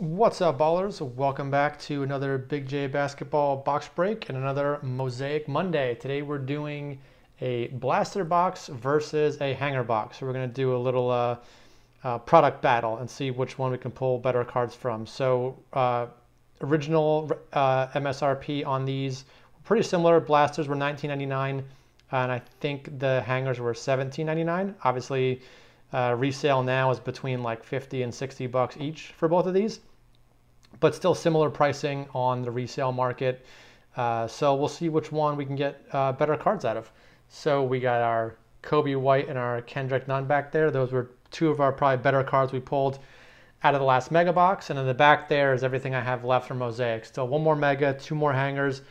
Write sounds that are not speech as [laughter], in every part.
What's up, ballers? Welcome back to another Big J basketball box break and another Mosaic Monday. Today we're doing a blaster box versus a hanger box. So we're going to do a little uh, uh, product battle and see which one we can pull better cards from. So uh, original uh, MSRP on these pretty similar. Blasters were 19.99, and I think the hangers were 17.99. Obviously. Uh, resale now is between like 50 and 60 bucks each for both of these but still similar pricing on the resale market. Uh, so we'll see which one we can get uh, better cards out of. So we got our Coby White and our Kendrick Nunn back there. Those were two of our probably better cards we pulled out of the last mega box. And in the back there is everything I have left from Mosaic. Still one more mega, two more hangers,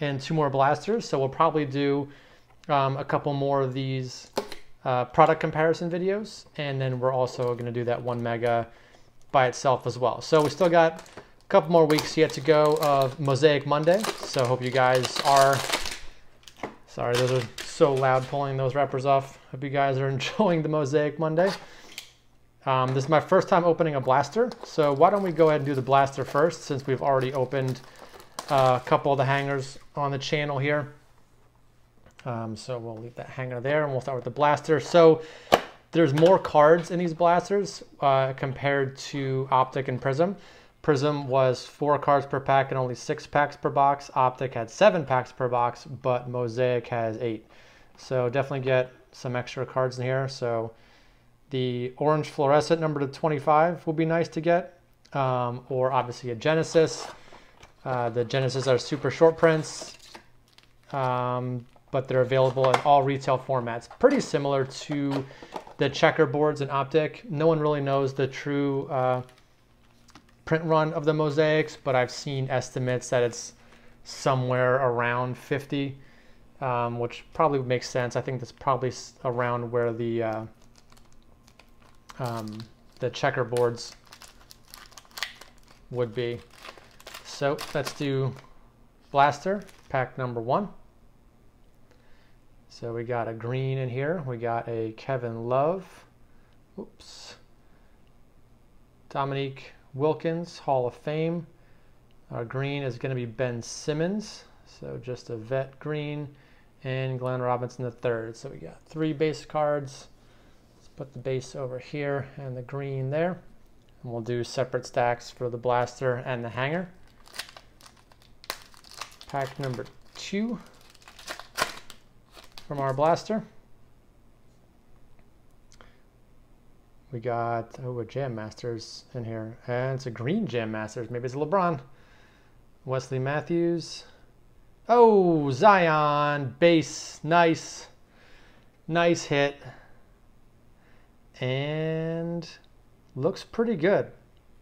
and two more blasters. So we'll probably do um, a couple more of these uh, product comparison videos. And then we're also going to do that one mega by itself as well. So we still got couple more weeks yet to go of Mosaic Monday. So hope you guys are, sorry, those are so loud pulling those wrappers off. Hope you guys are [laughs] enjoying the Mosaic Monday. Um, this is my first time opening a blaster. So why don't we go ahead and do the blaster first since we've already opened uh, a couple of the hangers on the channel here. Um, so we'll leave that hanger there and we'll start with the blaster. So there's more cards in these blasters uh, compared to Optic and Prism. Prism was four cards per pack and only six packs per box. Optic had seven packs per box, but Mosaic has eight. So definitely get some extra cards in here. So the orange fluorescent number to 25 will be nice to get, um, or obviously a Genesis. Uh, the Genesis are super short prints, um, but they're available in all retail formats. Pretty similar to the checkerboards and Optic. No one really knows the true uh, print run of the mosaics, but I've seen estimates that it's somewhere around 50, um, which probably makes sense. I think that's probably around where the uh, um, the checkerboards would be. So let's do blaster pack number one. So we got a green in here. We got a Kevin Love. Oops. Dominique Wilkins, Hall of Fame. Our green is going to be Ben Simmons, so just a vet green, and Glenn Robinson the third. So we got three base cards. Let's put the base over here and the green there. And we'll do separate stacks for the blaster and the hanger. Pack number two from our blaster. We got, oh, a Jam Masters in here. And it's a green Jam Masters. Maybe it's LeBron. Wesley Matthews. Oh, Zion. Base. Nice. Nice hit. And looks pretty good.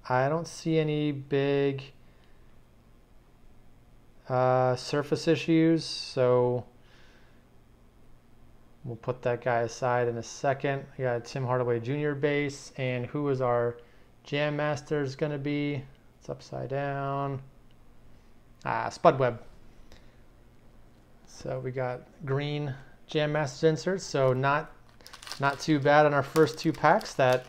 I don't see any big uh, surface issues. So We'll put that guy aside in a second. We got Tim Hardaway Jr. base. And who is our Jam Masters going to be? It's upside down. Ah, Spud Webb. So we got green Jam Masters inserts. So not, not too bad on our first two packs. That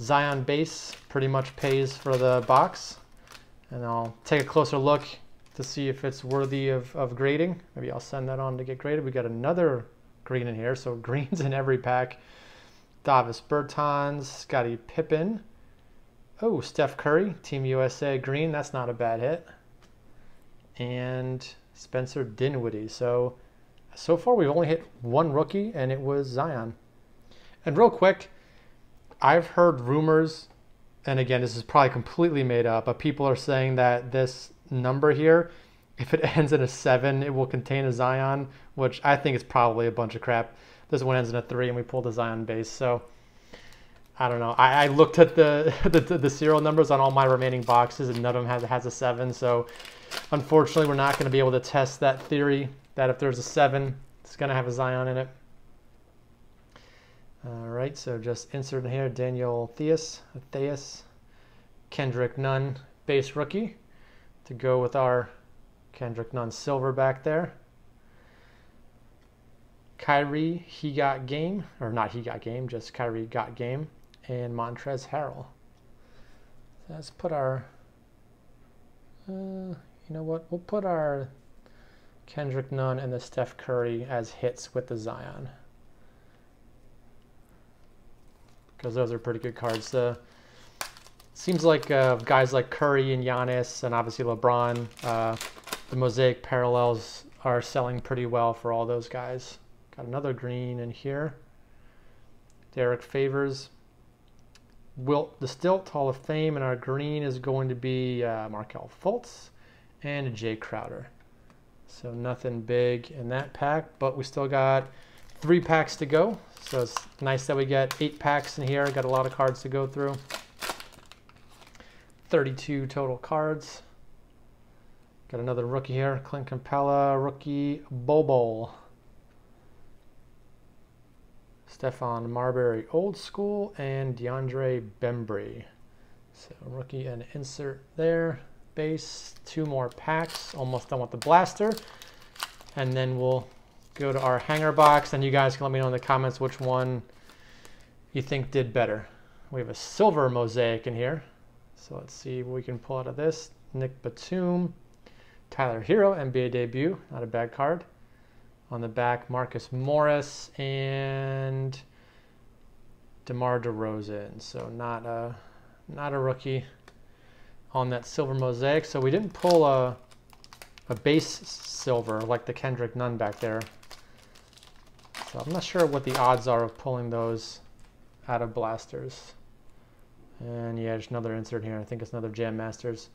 Zion base pretty much pays for the box. And I'll take a closer look to see if it's worthy of, of grading. Maybe I'll send that on to get graded. We got another green in here. So [laughs] greens in every pack. Davis Bertans, Scottie Pippen. Oh, Steph Curry, Team USA green. That's not a bad hit. And Spencer Dinwiddie. So, so far we've only hit one rookie, and it was Zion. And real quick, I've heard rumors, and again, this is probably completely made up, but people are saying that this number here if it [laughs] ends in a seven, it will contain a Zion, which I think is probably a bunch of crap. This one ends in a three, and we pulled a Zion base. So I don't know. I, I looked at the, [laughs] the, the serial numbers on all my remaining boxes, and none of them has has a seven. So unfortunately, we're not going to be able to test that theory that if there's a seven, it's going to have a Zion in it. All right, so just insert in here Daniel Theis, Theis, Kendrick Nunn, base rookie, to go with our Kendrick Nunn silver back there. Kyrie, he got game, or not he got game, just Kyrie got game, and Montrezl Harrell. let's put our Uh, you know what? We'll put our Kendrick Nunn and the Steph Curry as hits with the Zion. Because those are pretty good cards. The seems like uh, guys like Curry and Giannis and obviously LeBron, uh, the Mosaic parallels are selling pretty well for all those guys. Got another green in here. Derrick Favors. Wilt the Stilt Hall of Fame, and our green is going to be uh, Markelle Fultz and Jae Crowder. So nothing big in that pack, but we still got three packs to go. So it's nice that we get eight packs in here. Got a lot of cards to go through. 32 total cards. Got another rookie here, Clint Capela, rookie Bol Bol. Stephon Marbury, old school, and DeAndre Bembry. So rookie and insert there. Base, two more packs. Almost done with the blaster. And then we'll go to our hanger box, and you guys can let me know in the comments which one you think did better. We have a silver mosaic in here. So let's see what we can pull out of this. Nick Batum, Tyler Herro, NBA debut, not a bad card. On the back, Marcus Morris and DeMar DeRozan. So not a not a rookie on that silver mosaic. So we didn't pull a a base silver like the Kendrick Nunn back there. So I'm not sure what the odds are of pulling those out of blasters. And yeah, just another insert here. I think it's another Jam Masters.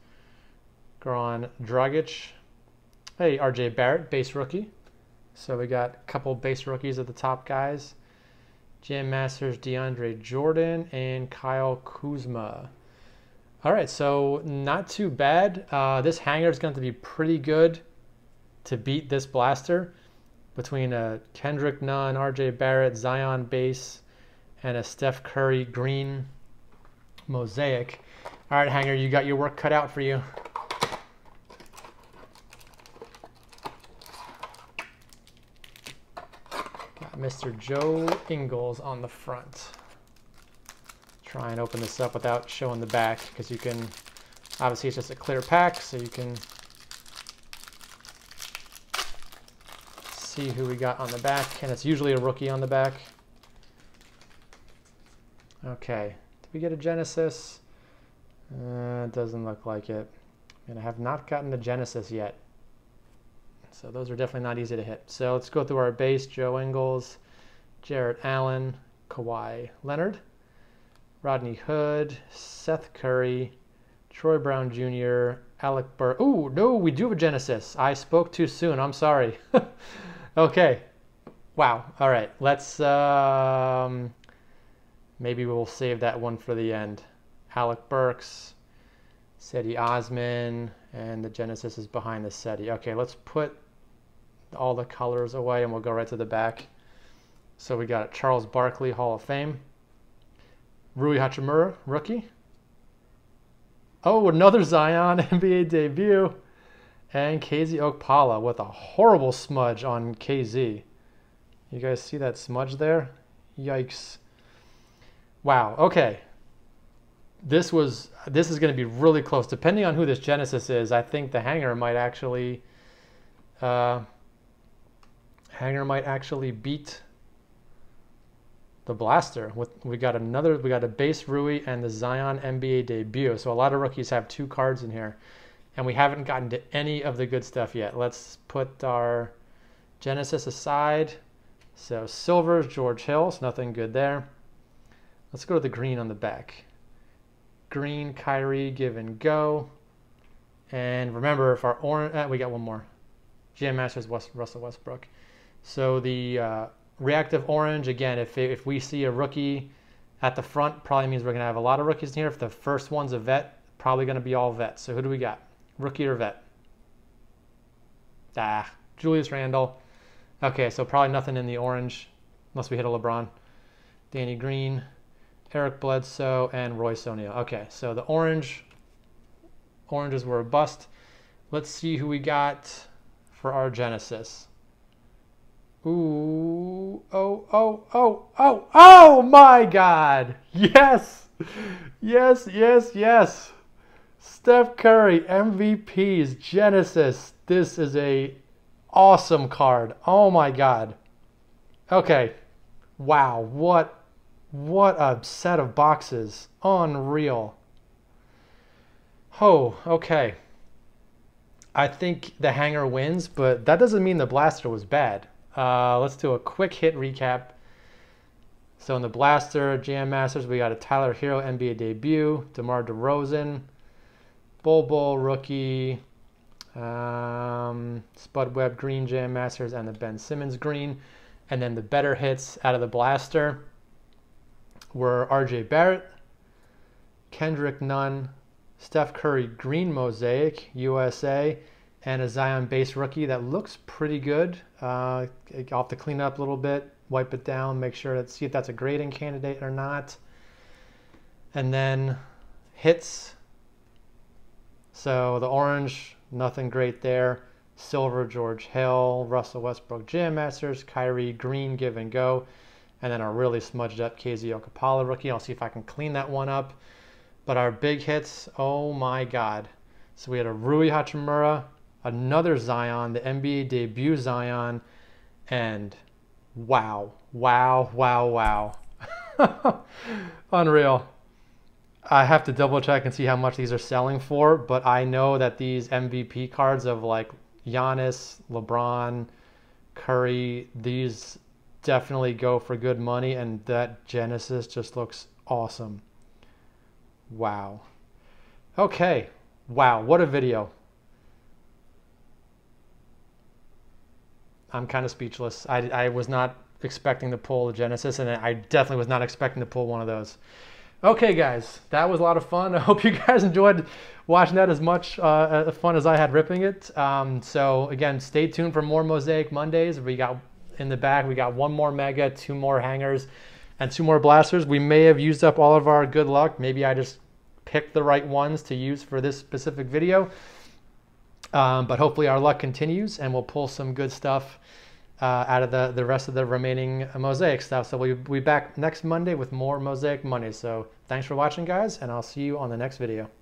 Goran Dragic. Hey, RJ Barrett, base rookie. So we got a couple base rookies at the top guys. Jam Masters, DeAndre Jordan, and Kyle Kuzma. All right, so not too bad. Uh, this hanger is going to be pretty good to beat this blaster between a Kendrick Nunn, RJ Barrett, Zion base, and a Steph Curry green mosaic. All right, hanger, you got your work cut out for you. Mr. Joe Ingles on the front. Try and open this up without showing the back because you can, obviously it's just a clear pack so you can see who we got on the back and it's usually a rookie on the back. Okay, did we get a Genesis? Uh, it doesn't look like it. And I have not gotten the Genesis yet. So those are definitely not easy to hit. So let's go through our base. Joe Ingles, Jarrett Allen, Kawhi Leonard, Rodney Hood, Seth Curry, Troy Brown Jr., Alec Burr. Oh, no, we do have a Genesis. I spoke too soon. I'm sorry. [laughs] okay. Wow. All right. Let's, um, maybe we'll save that one for the end. Alec Burks, Cedi Osman, and the Genesis is behind the Cedi. Okay, let's put all the colors away and we'll go right to the back. So we got Charles Barkley, Hall of Fame. Rui Hachimura, rookie. Oh, another Zion [laughs] NBA debut. And KZ Okpala with a horrible smudge on KZ. You guys see that smudge there? Yikes. Wow, okay this was this is going to be really close. Depending on who this Genesis is, I think the hanger might actually uh, hanger might actually beat the blaster. With we got another, we got a base Rui and the Zion NBA debut. So a lot of rookies have two cards in here, and we haven't gotten to any of the good stuff yet. Let's put our Genesis aside. So silvers, George Hills, nothing good there. Let's go to the green on the back. Green, Kyrie, give and go. And remember, if our orange, uh, we got one more. Jam Masters, West, Russell Westbrook. So the uh, reactive orange, again, if, if we see a rookie at the front, probably means we're going to have a lot of rookies in here. If the first one's a vet, probably going to be all vets. So who do we got? Rookie or vet? Ah, Julius Randle. Okay, so probably nothing in the orange unless we hit a LeBron. Danny Green. Eric Bledsoe, and Royce O'Neale. Okay, so the orange, oranges were a bust. Let's see who we got for our Genesis. Ooh, oh, oh, oh, oh, oh my God! Yes, yes, yes, yes. Steph Curry, MVPs, Genesis. This is a awesome card. Oh my god. Okay. Wow, what what a set of boxes. Unreal. Oh, okay. I think the hanger wins, but that doesn't mean the blaster was bad. Uh, let's do a quick hit recap. So in the blaster, Jam Masters, we got a Tyler Herro NBA debut, DeMar DeRozan, Bol Bol rookie, um, Spud Webb green Jam Masters, and the Ben Simmons green. And then the better hits out of the blaster were RJ Barrett, Kendrick Nunn, Steph Curry green mosaic USA, and a Zion base rookie that looks pretty good. Uh, I'll have to clean up a little bit, wipe it down, make sure to see if that's a grading candidate or not. And then hits. So the orange, nothing great there. Silver, George Hill, Russell Westbrook, Jam Masters, Kyrie, Green, Give and Go. And then a really smudged up KZ Okpala rookie. I'll see if I can clean that one up. But our big hits, oh my God. So we had a Rui Hachimura, another Zion, the NBA debut Zion, and wow, wow, wow, wow. [laughs] Unreal. I have to double check and see how much these are selling for, but I know that these MVP cards of like Giannis, LeBron, Curry, these definitely go for good money, and that Genesis just looks awesome. Wow. Okay. Wow, what a video. I'm kind of speechless. I, I was not expecting to pull the Genesis, and I definitely was not expecting to pull one of those. Okay, guys, that was a lot of fun. [laughs] I hope you guys enjoyed watching that as much uh, fun as I had ripping it. Um, so again, stay tuned for more Mosaic Mondays. We got in the back, we got one more Mega, two more hangers, and two more blasters. We may have used up all of our good luck. Maybe I just picked the right ones to use for this specific video. Um, but hopefully our luck continues and we'll pull some good stuff uh, out of the, the rest of the remaining Mosaic stuff. So we'll be back next Monday with more Mosaic Monday. So thanks for watching, guys, and I'll see you on the next video.